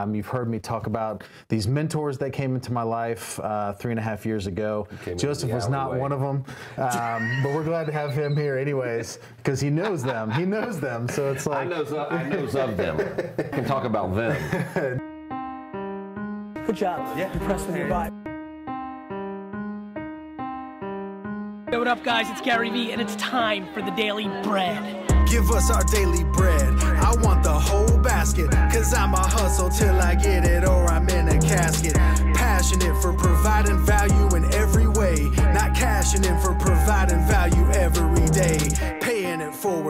Um, you've heard me talk about these mentors that came into my life uh, three and a half years ago. Joseph was not one of them, um, but we're glad to have him here anyways because he knows them. He knows them, so it's like I knows, I knows of them. Can talk about them. Good job. Yeah. Impressed with your vibe. Yo, what up, guys? It's Gary Vee, and it's time for the Daily Bread. Give us our daily bread. I want the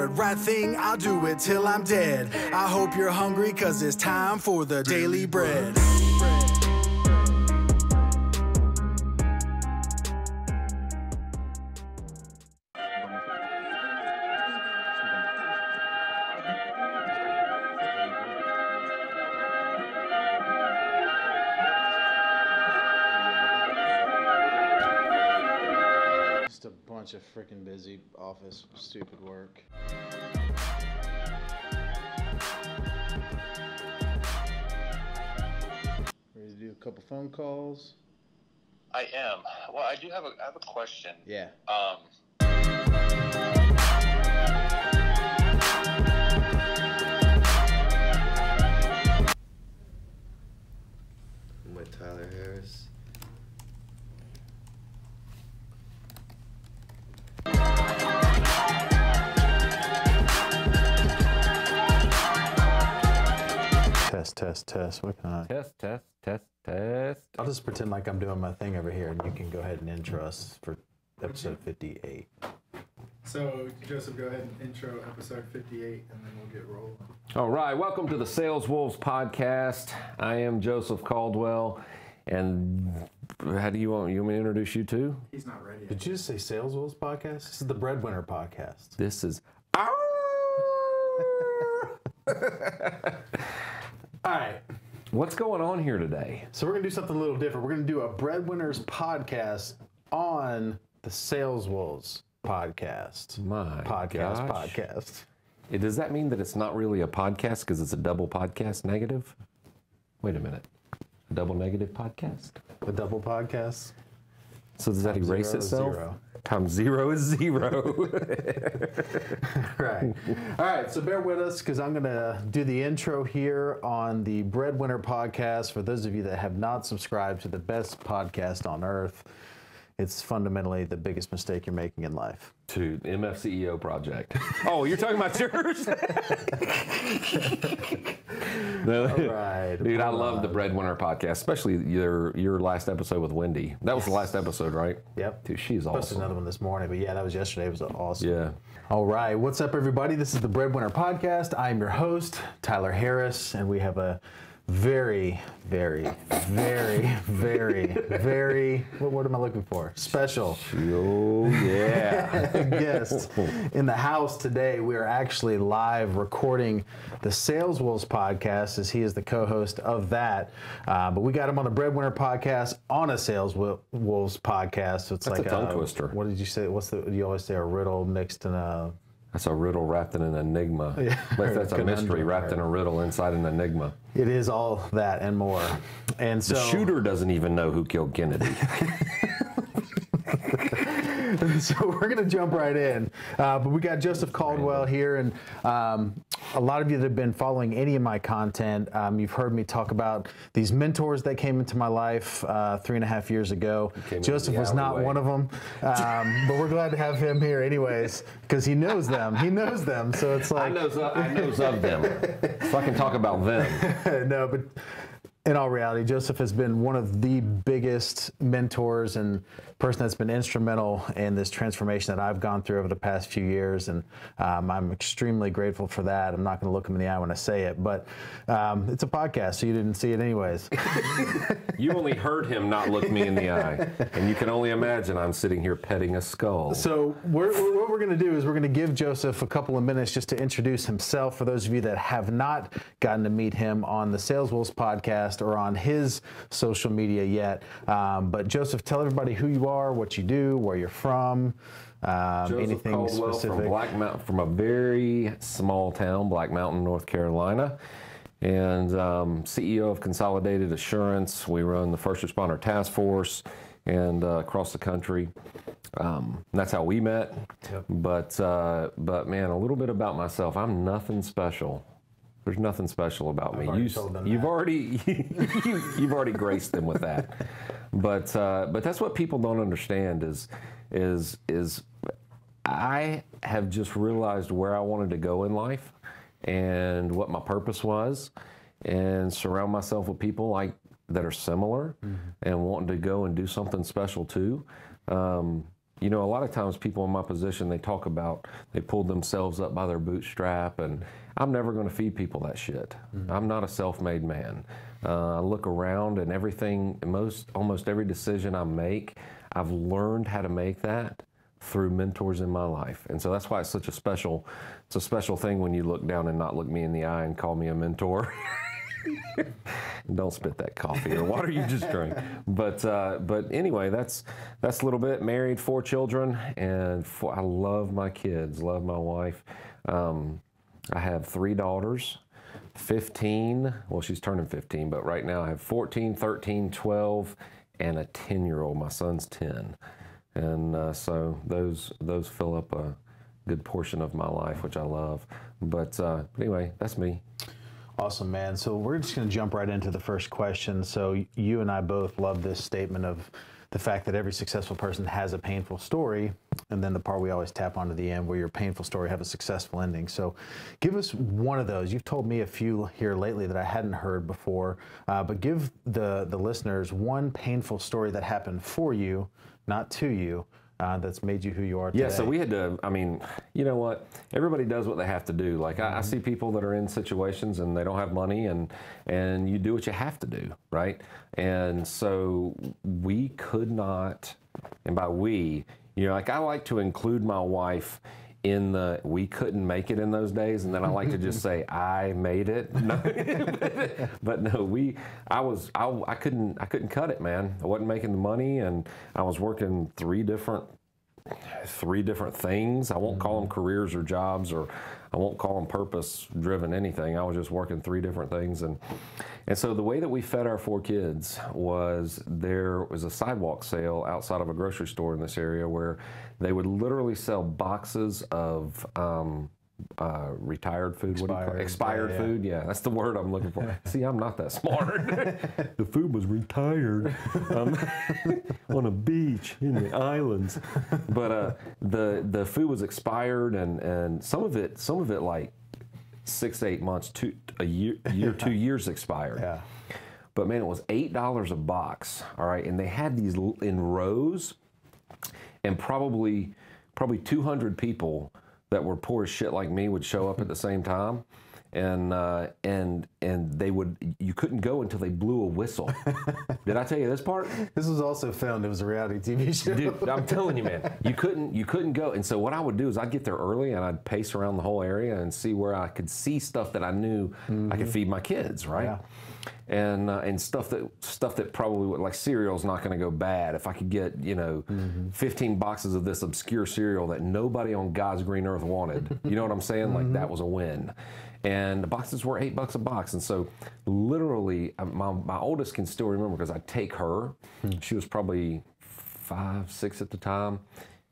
forward. Right thing, I'll do it till I'm dead. I hope you're hungry cause it's time for the daily bread. Bunch of freaking busy office stupid work. Ready to do a couple phone calls? I am. Well, I do have a, I have a question. Yeah. Um, Test, test, test. What can I? Test, test, test, test. I'll just pretend like I'm doing my thing over here, and you can go ahead and intro us for episode 58. So, Joseph, go ahead and intro episode 58 and then we'll get rolling. All right, welcome to the Sales Wolves podcast. I am Joseph Caldwell, and how do you want you want me to introduce you to? He's not ready yet. Did you just say Sales Wolves podcast? This is the Breadwinner podcast. This is. All right. What's going on here today? So we're gonna do something a little different. We're gonna do a Breadwinners podcast on the Sales Wolves podcast. My podcast gosh. podcast. Eh, Does that mean that it's not really a podcast because it's a double podcast negative? Wait a minute. A double negative podcast? The double podcast. So does that erase zero itself? zero. Times zero is zero. Right. All right. So bear with us because I'm going to do the intro here on the Breadwinner podcast. For those of you that have not subscribed to the best podcast on earth, it's fundamentally the biggest mistake you're making in life. to MFCEO project. Oh, you're talking about yours? No. right, Dude, I love the. Breadwinner podcast, especially your your last episode with Wendy. That was the last episode, right? Yep. Dude, she's Posted awesome. another one this morning, but yeah, that was yesterday. It was awesome. Yeah. All right. What's up, everybody? This is the Breadwinner Podcast. I'm your host, Tyler Harris, and we have a very, very, very, very, very, what word am I looking for? Special Oh, yeah. guest in the house today. We are actually live recording the Sales Wolves podcast as he is the co-host of that. Uh, but we got him on the Breadwinner podcast on a Sales Wolves podcast. So it's That's like a tongue twister. What did you say? What's the? You always say a riddle mixed in a. That's a riddle wrapped in an enigma. But that's a mystery wrapped in a riddle inside an enigma. It is all that and more. And so The shooter doesn't even know who killed Kennedy. so we're going to jump right in. Uh, but we got Joseph Caldwell here, and um, a lot of you that have been following any of my content, um, you've heard me talk about these mentors that came into my life uh, three and a half years ago. Joseph was not alleyway. one of them, um, but we're glad to have him here anyways because he knows them. He knows them, so it's I like knows of, I knows of them. So I can talk about them. no, but in all reality, Joseph has been one of the biggest mentors and person that's been instrumental in this transformation that I've gone through over the past few years, and um, I'm extremely grateful for that. I'm not going to look him in the eye when I say it, but um, it's a podcast, so you didn't see it anyways. You only heard him not look me in the eye, and you can only imagine I'm sitting here petting a skull. So we're, we're- what we're going to do is we're going to give Joseph a couple of minutes just to introduce himself for those of you that have not gotten to meet him on the Sales Wolves podcast or on his social media yet. Um, but Joseph, tell everybody who you are, what you do, where you're from, um, Joseph anything Caldwell specific. from Black Mountain, from a very small town, Black Mountain, North Carolina. and um, CEO of Consolidated Assurance. We run the First Responder Task Force and uh, across the country. Um, that's how we met. But uh, but man, a little bit about myself. I'm nothing special. There's nothing special about me. already You, told them you've that. already you, you've already graced them with that. But uh, but that's what people don't understand is is is I have just realized where I wanted to go in life and what my purpose was, and surround myself with people like that are similar and wanting to go and do something special too. Um, you know, a lot of times people in my position they talk about they pulled themselves up by their bootstrap, and I'm never going to feed people that shit. I'm not a self-made man. Uh, I look around and everything, most almost every decision I make, I've learned how to make that through mentors in my life. And so that's why it's such a special it's a special thing when you look down and not look me in the eye and call me a mentor. Don't spit that coffee or water you just drank. But uh, but anyway, that's that's a little bit. Married, four children, and four, I love my kids. Love my wife. Um, I have three daughters. 15, well, she's turning 15, but right now I have 14, 13, 12, and a 10 year old. My son's 10. And uh, so those those fill up a good portion of my life, which I love. But uh, anyway, that's me. Awesome, man. So we're just going to jump right into the first question. So you and I both love this statement of the fact that every successful person has a painful story, and then the part we always tap onto the end where your painful story have a successful ending. So give us one of those. You've told me a few here lately that I hadn't heard before, uh, but give the the listeners one painful story that happened for you, not to you. Uh, that's made you who you are today. Yeah, so we had to. I mean, you know what? Everybody does what they have to do. Like I, I see people that are in situations and they don't have money, and and you do what you have to do, right? And so we could not, and by we, you know, like I like to include my wife in the we couldn't make it in those days. And then i like to just say i made it. No. but no we i was I, I couldn't i couldn't cut it man. I wasn't making the money. And i was working three different three different things. I won't call them careers or jobs, or I won't call them purpose-driven anything. I was just working three different things, and and so the way that we fed our four kids was there was a sidewalk sale outside of a grocery store in this area where they would literally sell boxes of. Um, uh, retired food, what do you call it? Expired, Expired yeah, yeah. food, yeah, that's the word I'm looking for. See, I'm not that smart. the food was retired um, on a beach in the islands, but uh, the the food was expired, and and some of it, some of it like six, eight months, two a year, year, two years expired. Yeah. But man, it was eight dollars a box. All right, and they had these in rows, and probably probably 200 people that were poor as shit like me would show up at the same time. And uh, and and they would you couldn't go until they blew a whistle. Did I tell you this part? This was also filmed. It was a reality TV show. Dude, I'm telling you, man, you couldn't you couldn't go. And so what I would do is I'd get there early and I'd pace around the whole area and see where I could see stuff that I knew I could feed my kids, right? Yeah. And uh, and stuff that stuff that probably would like cereal's not going to go bad if I could get you know 15 boxes of this obscure cereal that nobody on God's green earth wanted. You know what I'm saying? Like that was a win. And the boxes were eight bucks a box, and so literally, uh, my, my oldest can still remember because I take her. She was probably five, six at the time,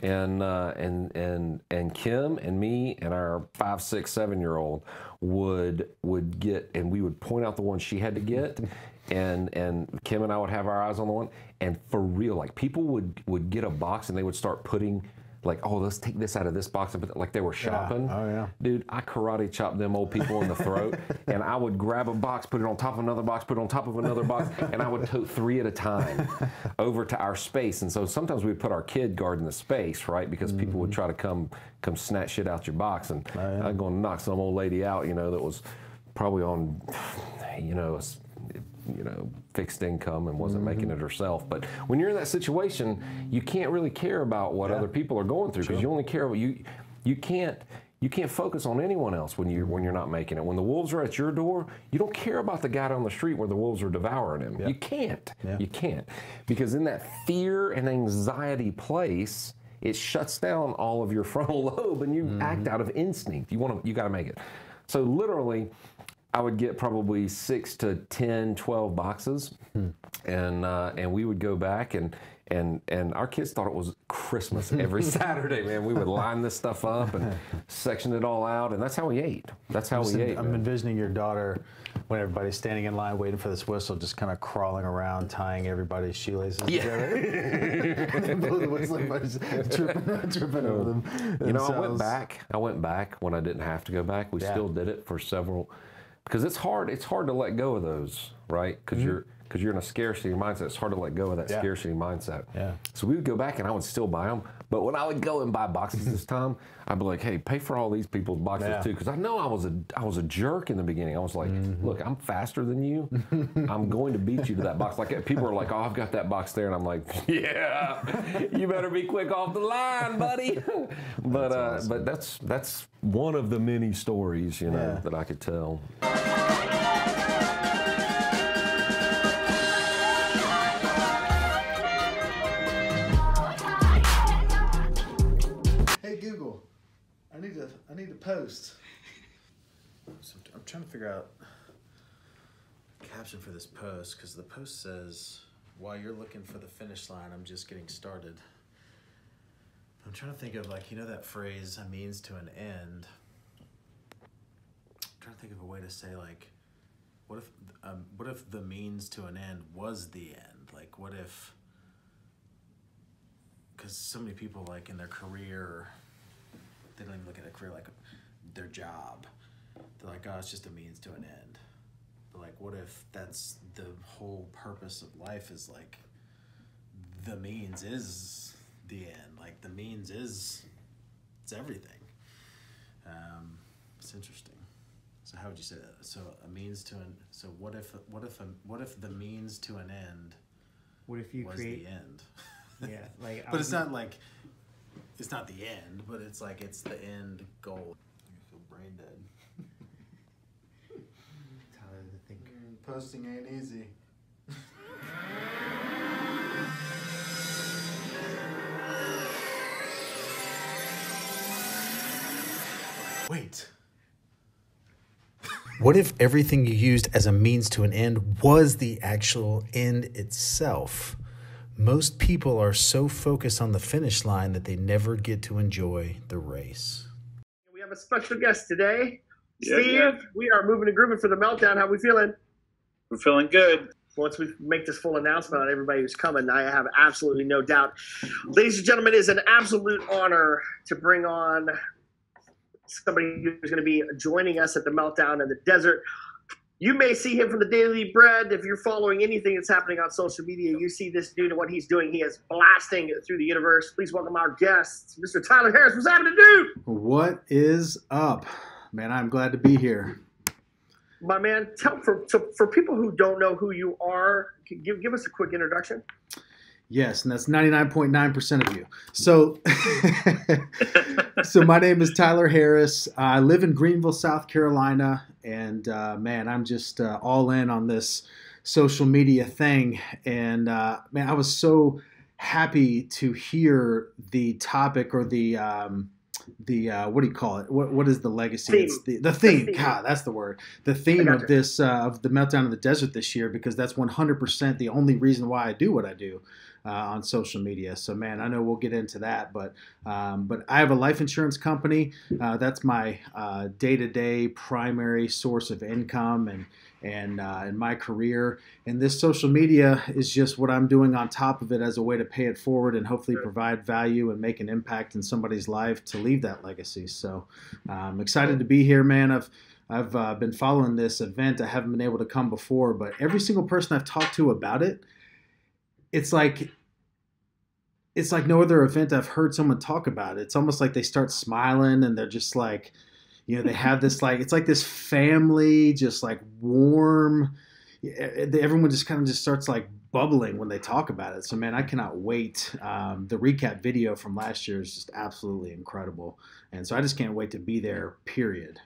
and uh, and and and Kim and me and our five, six, seven year old would would get, and we would point out the one she had to get, and and Kim and I would have our eyes on the one, and for real, like people would would get a box and they would start putting. Like oh let's take this out of this box and put like they were shopping. Oh, yeah. Dude, I karate chopped them old people in the throat, and I would grab a box, put it on top of another box, put it on top of another box, and I would tote three at a time over to our space. And so sometimes we would put our kid guarding the space, right? Because people would mm-hmm. try to come come snatch shit out your box, and oh, I'd go and knock some old lady out, you know, that was probably on, you know, a you know, fixed income and wasn't mm-hmm. making it herself. But when you're in that situation, you can't really care about what other people are going through because you only care what you you can't you can't focus on anyone else when you when you're not making it. When the wolves are at your door, you don't care about the guy down the street where the wolves are devouring him. You can't. You can't. Because in that fear and anxiety place, it shuts down all of your frontal lobe and you mm-hmm. act out of instinct. You want to you got to make it. So literally I would get probably six to 10, 12 boxes, and uh, and we would go back and and and our kids thought it was Christmas every Saturday. Man, we would line this stuff up and section it all out, and that's how we ate. That's how I'm, we ate. I'm man. envisioning your daughter when everybody's standing in line waiting for this whistle, just kind of crawling around, tying everybody's shoelaces together. and then blow the whistle, tripping, tripping over them. You know, I went back. I went back when I didn't have to go back. We Yeah. still did it for several, because it's hard. It's hard to let go of those, right? Because you're because you're in a scarcity mindset. It's hard to let go of that Mm-hmm. Yeah. scarcity mindset. Yeah. So we would go back, and I would still buy them. But when I would go and buy boxes this time, I'd be like, "Hey, pay for all these people's boxes Yeah. too," because I know I was a I was a jerk in the beginning. I was like, Mm-hmm. "Look, I'm faster than you. I'm going to beat you to that box." Like people are like, "Oh, I've got that box there," and I'm like, "Yeah, you better be quick off the line, buddy." but uh, but that's that's one of the many stories you know Yeah. that I could tell. Hey Google, I need to I need to post. So I'm trying to figure out a caption for this post because the post says, "While you're looking for the finish line, I'm just getting started." I'm trying to think of like you know that phrase "a means to an end." I'm trying to think of a way to say like, what if um, what if the means to an end was the end? Like, what if because so many people like in their career they don't even look at a career like their job. They're like oh it's just a means to an end. But like what if that's the whole purpose of life is like the means is the end. Like the means is it's everything. Um, it's interesting. So how would you say that? So a means to an so what if what if a, what if the means to an end What if you was create? the end Yeah, like but it's um, not like it's not the end, but it's like it's the end goal. I feel brain dead. Tyler the thinker. Posting ain't easy. Wait. What if everything you used as a means to an end was the actual end itself? Most people are so focused on the finish line that they never get to enjoy the race. We have a special guest today. Yeah, Steve, yeah. we are moving and grooving for the meltdown. How are we feeling? We're feeling good. Once we make this full announcement on everybody who's coming, I have absolutely no doubt. Ladies and gentlemen, it is an absolute honor to bring on somebody who's going to be joining us at the meltdown in the desert. You may see him from the Daily Bread. If you're following anything that's happening on social media, you see this dude and what he's doing. He is blasting through the universe. Please welcome our guest, Mr. Tyler Harris. What's happening, dude? What is up? Man, I'm glad to be here. my man, tell for so for people who don't know who you are, give give us a quick introduction. Yes, and that's 99.9% of you. So, so my name is Tyler Harris. I live in Greenville, South Carolina, and uh, man, I'm just uh, all in on this social media thing. And uh, man, I was so happy to hear the topic or the um, the uh, what do you call it? What what is the legacy? Theme. It's the, the theme. theme. God, that's the word. The theme of this uh, of the meltdown of the desert this year because that's 100% the only reason why I do what I do uh, on social media. So man, I know we'll get into that, but um, but I have a life insurance company. Uh, that's my day to day primary source of income and and uh, in my career. And this social media is just what I'm doing on top of it as a way to pay it forward and hopefully provide value and make an impact in somebody's life to leave that legacy. So I'm excited to be here, man. I've I've uh, been following this event. I haven't been able to come before, but every single person I've talked to about it, it's like it's like no other event I've heard someone talk about. It's almost like they start smiling and they're just like, you know, they have this like it's like this family, just like warm. Everyone just kind of just starts like bubbling when they talk about it. So man, I cannot wait. Um, the recap video from last year is just absolutely incredible, and so I just can't wait to be there. Period.